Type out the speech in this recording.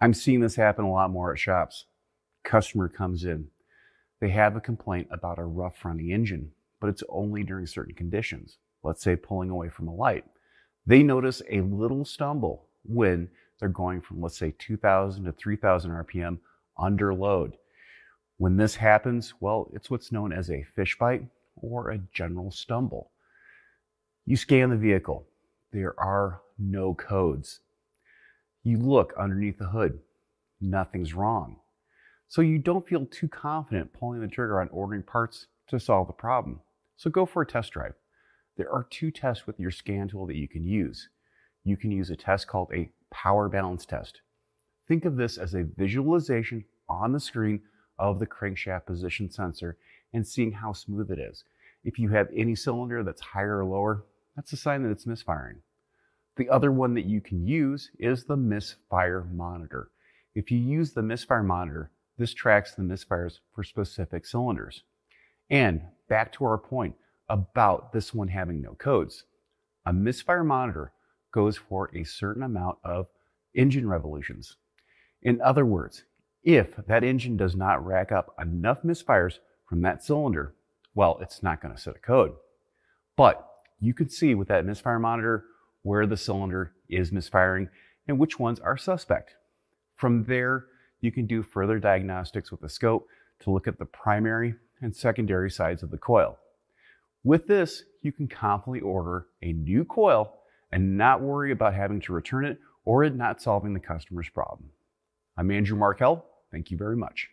I'm seeing this happen a lot more at shops. Customer comes in. They have a complaint about a rough running engine, but it's only during certain conditions. Let's say pulling away from a light. They notice a little stumble when they're going from, let's say, 2000 to 3000 RPM under load. When this happens, well, it's what's known as a fish bite or a general stumble. You scan the vehicle. There are no codes. You look underneath the hood. Nothing's wrong. So you don't feel too confident pulling the trigger on ordering parts to solve the problem. So go for a test drive. There are two tests with your scan tool that you can use. You can use a test called a power balance test. Think of this as a visualization on the screen of the crankshaft position sensor and seeing how smooth it is. If you have any cylinder that's higher or lower, that's a sign that it's misfiring. The other one that you can use is the misfire monitor. If you use the misfire monitor, this tracks the misfires for specific cylinders. And back to our point about this one having no codes. A misfire monitor goes for a certain amount of engine revolutions. In other words, if that engine does not rack up enough misfires from that cylinder, well, it's not going to set a code. But you can see with that misfire monitor where the cylinder is misfiring and which ones are suspect. From there, you can do further diagnostics with the scope to look at the primary and secondary sides of the coil. With this, you can confidently order a new coil and not worry about having to return it or it not solving the customer's problem. I'm Andrew Markel. Thank you very much.